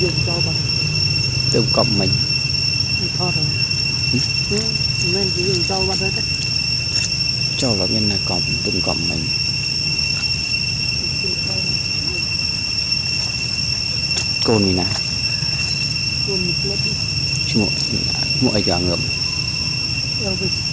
dùng cho bằng dùng cộng mình. Thoát rồi. Ừ. ừ. nên chỉ dùng cho bằng hết đấy. Cho là bên này cộng từng cộng mình. Côn mình nè côn một lớp chứ mỗi mỗi giờ ngượm Elvis.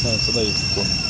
现在现在也是。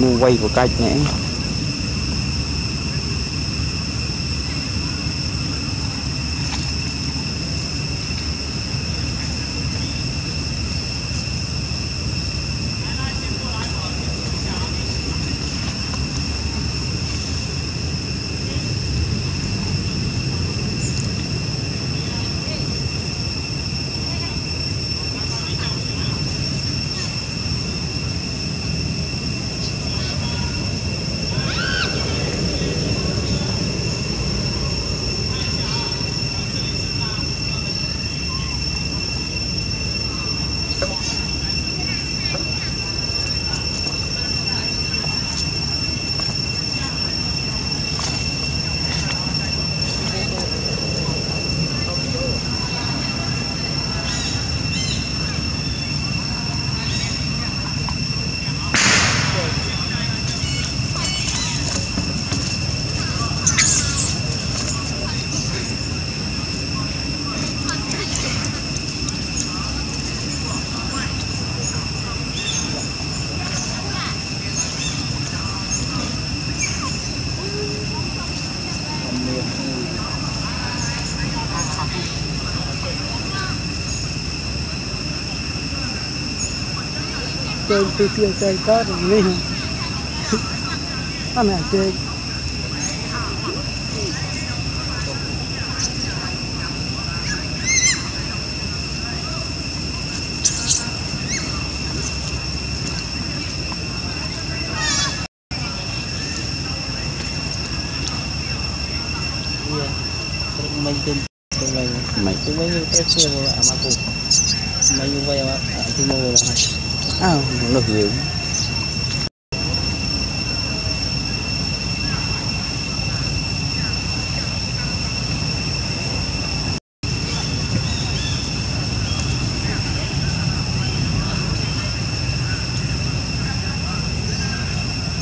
mua quay của cách nhé chơi từ tiền chơi có rồi đi không mẹ chơi. Mình tin tương lai mày tụi mấy như cái xe mà mà cũng mấy cái vậy mà thì mua rồi à nó hiểu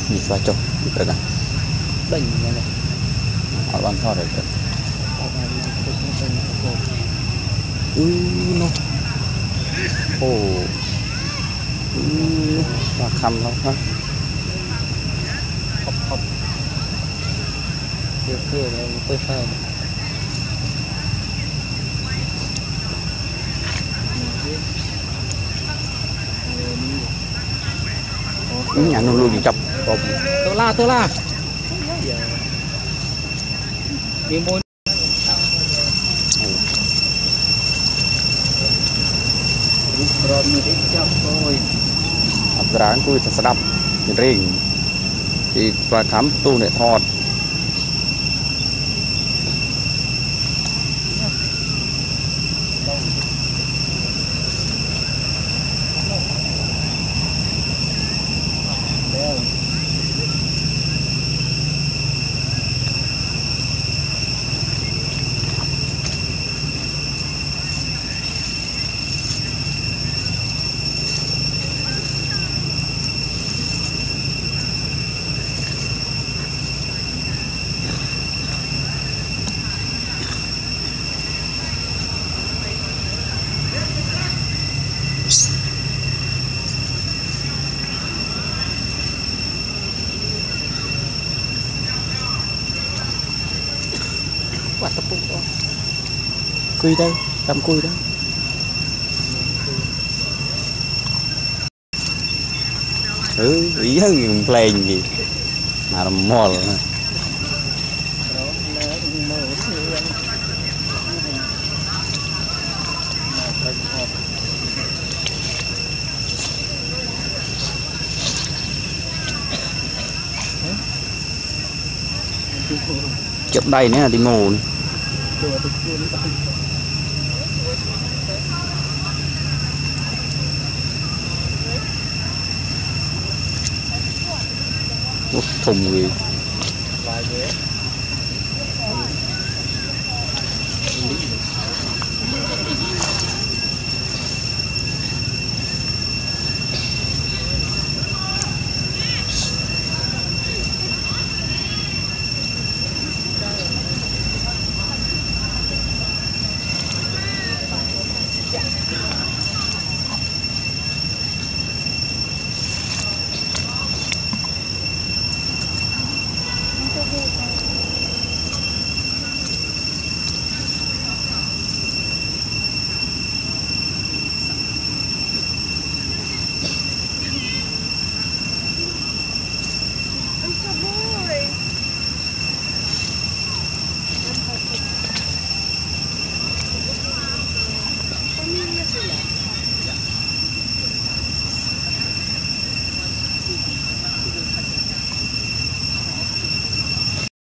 nhìn qua chồng được à đỉnh này này. Họ làm sao được Ở đây nó ปลาคำแล้วครับขอบขอบเยอะเกินแลยไม่ใช่นี่อย่างนู้นรู้จับผมตัวล่าตัวล่ามีมูรอมีได้จับโอย ច្រើនគួរតែស្ដាប់ចម្រៀងពីប្រកម្មទូអ្នកថត cùi đây cầm cùi đó. Ừ ý hơn plane gì mà là mò rồi đây nữa là đi ngủ một thùng gì?